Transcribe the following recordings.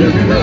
Everywhere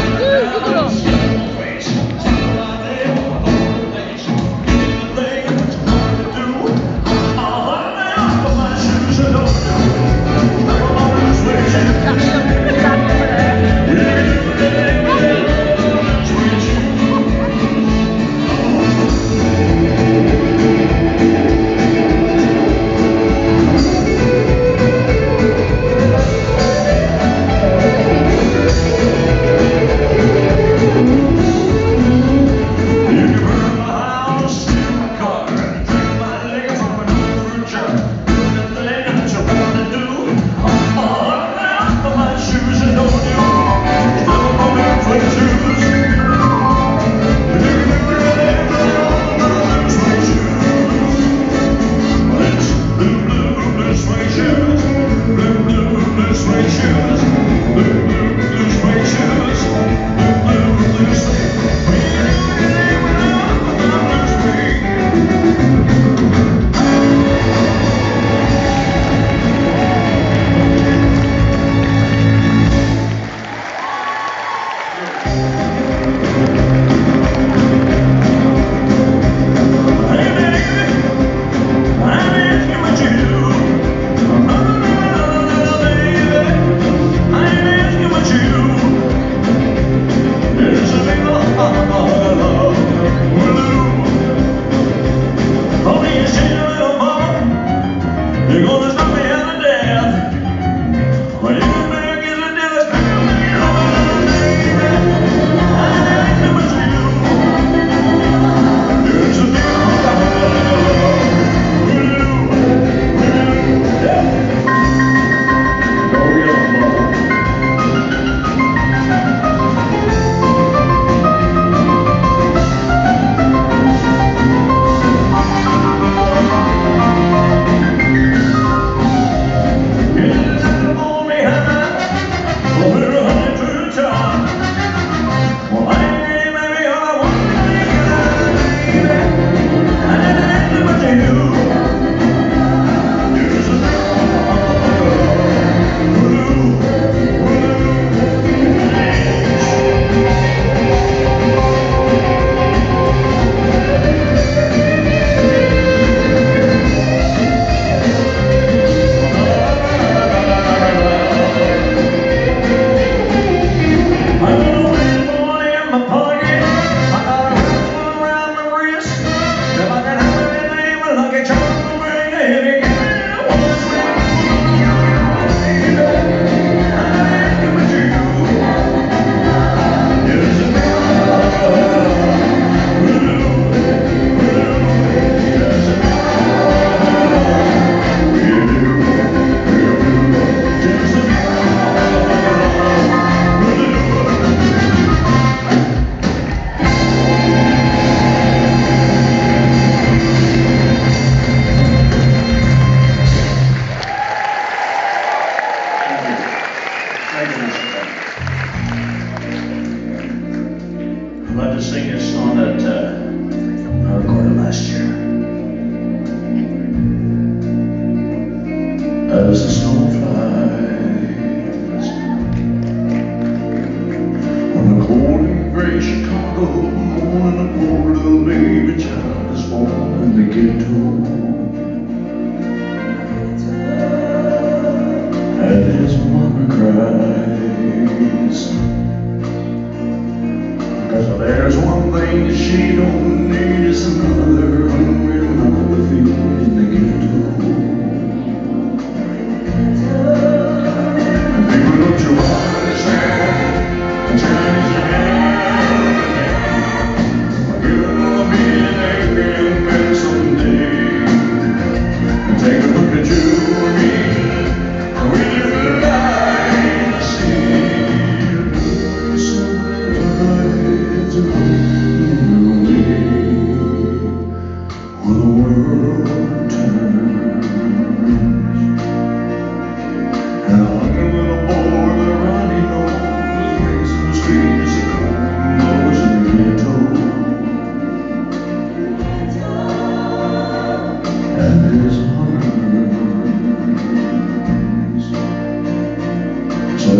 to sing this the.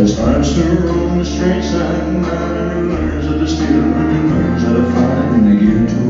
As I stood on the streets at night, memories of the steel, memories of the fight in the ghetto.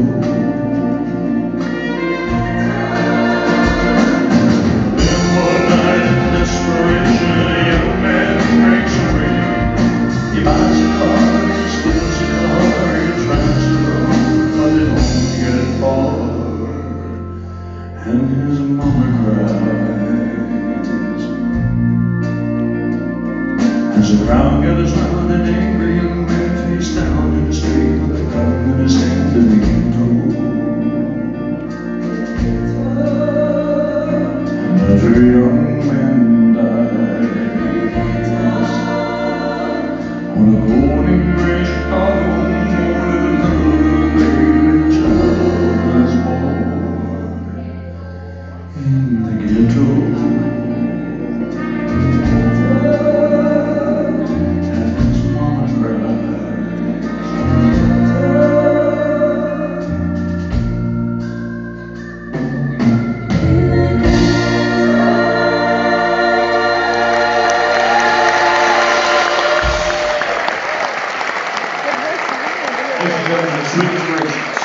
Thank you.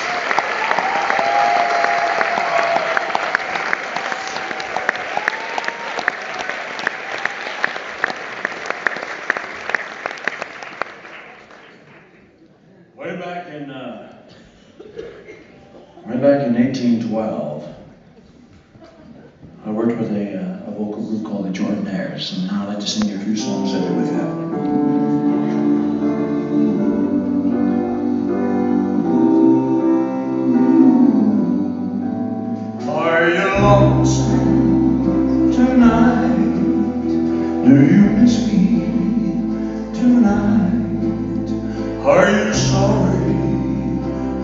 Are you sorry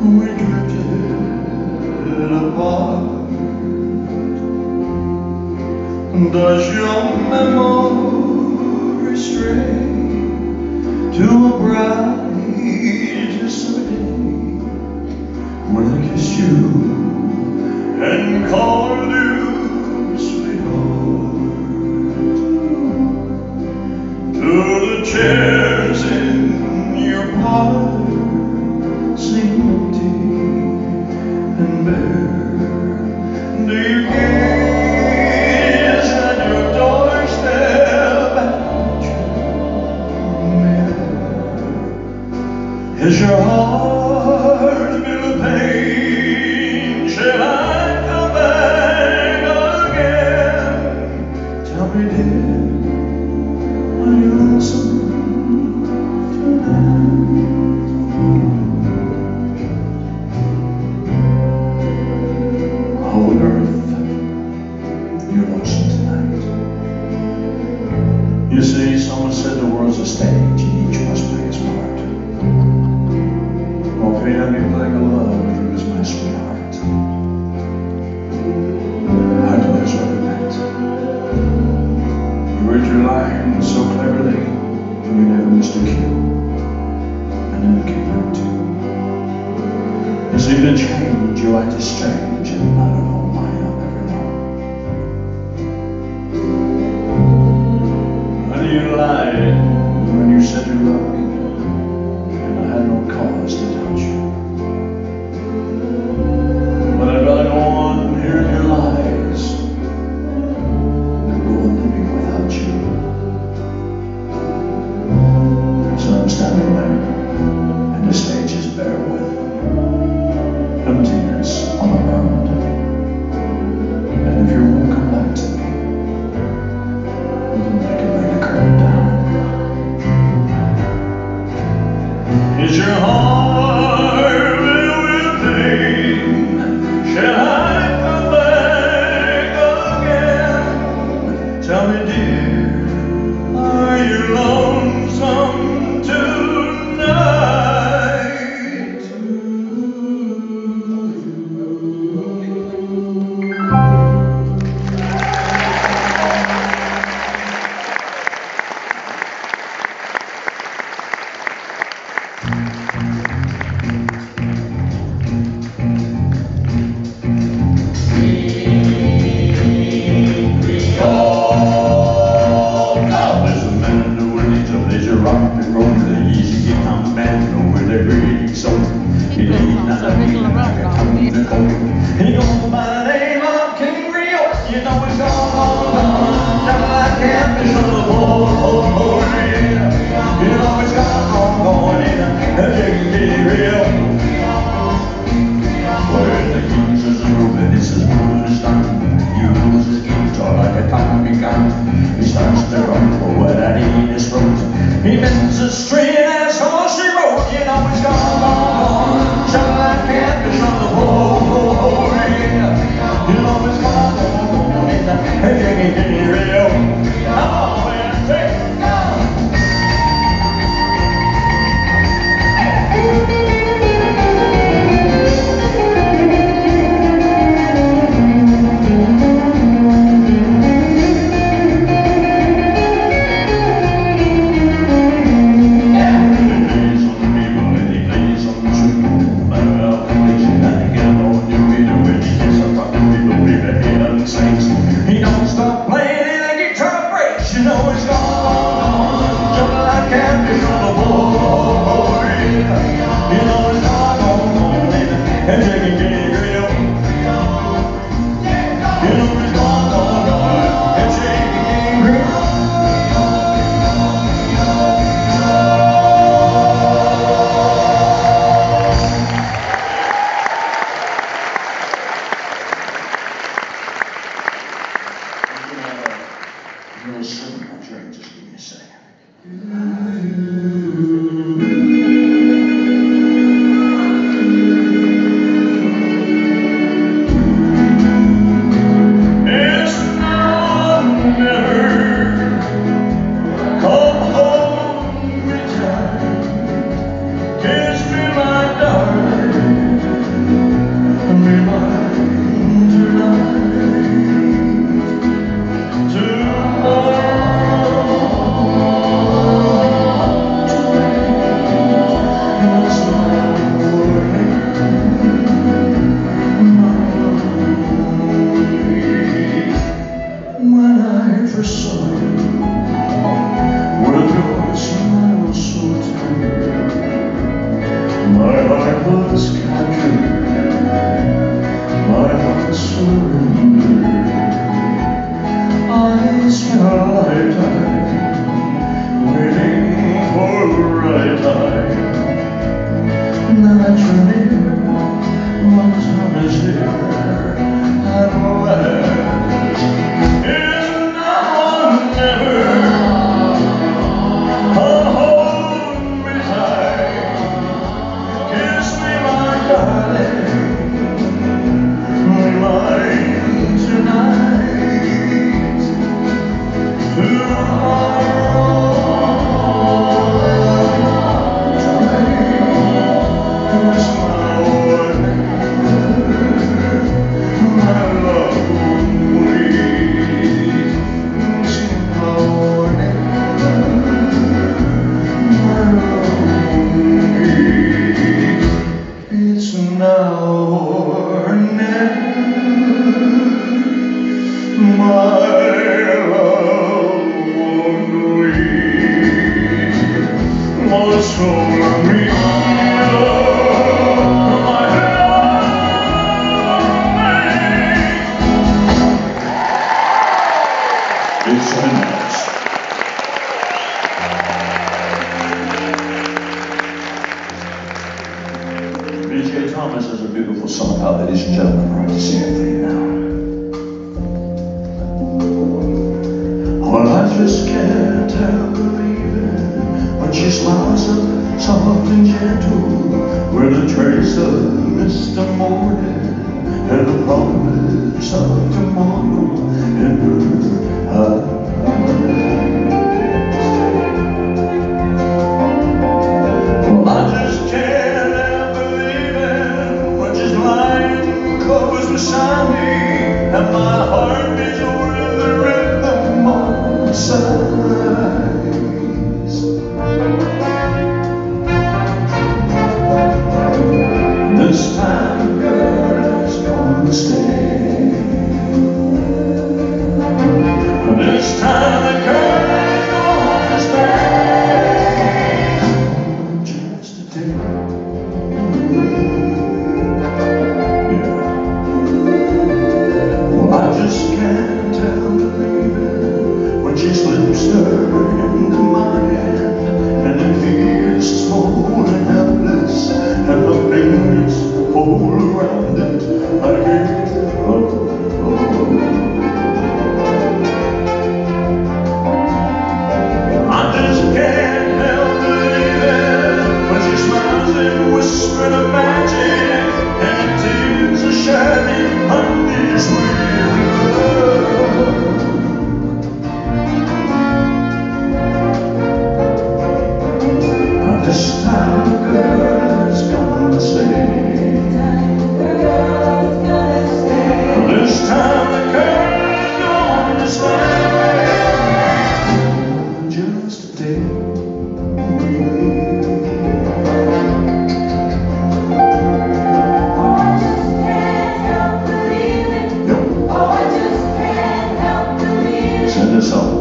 we drifted apart? Does your memory stray to a brightest day when I kissed you and called you sweetheart to the chair? is your heart so cleverly and you never missed a cue. And never came back to you. There's even changed change you act strange and mad. promises are beautiful somehow, ladies and gentlemen. We're going to sing it for you now. Ladies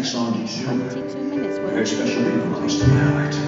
next song. Very special people close to my heart.